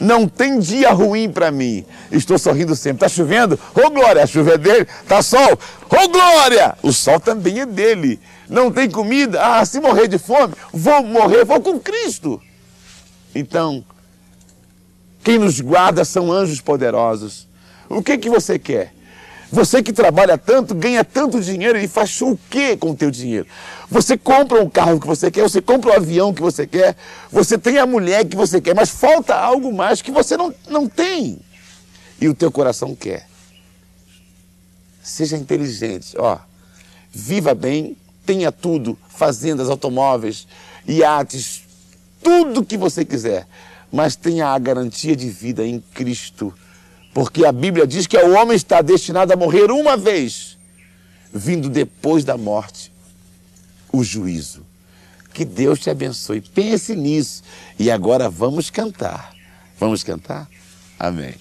Não tem dia ruim para mim. Estou sorrindo sempre. Está chovendo? Ô oh, glória, a chuva é dele. Tá sol? Ô oh, glória, o sol também é dele. Não tem comida? Ah, se morrer de fome, vou morrer, vou com Cristo. Então, quem nos guarda são anjos poderosos. O que que você quer? Você que trabalha tanto, ganha tanto dinheiro e faz o que com o teu dinheiro? Você compra um carro que você quer, você compra o um avião que você quer, você tem a mulher que você quer, mas falta algo mais que você não, não tem. E o teu coração quer. Seja inteligente, ó. Viva bem, tenha tudo, fazendas, automóveis, iates, tudo que você quiser, mas tenha a garantia de vida em Cristo porque a Bíblia diz que o homem está destinado a morrer uma vez, vindo depois da morte o juízo. Que Deus te abençoe. Pense nisso. E agora vamos cantar. Vamos cantar? Amém.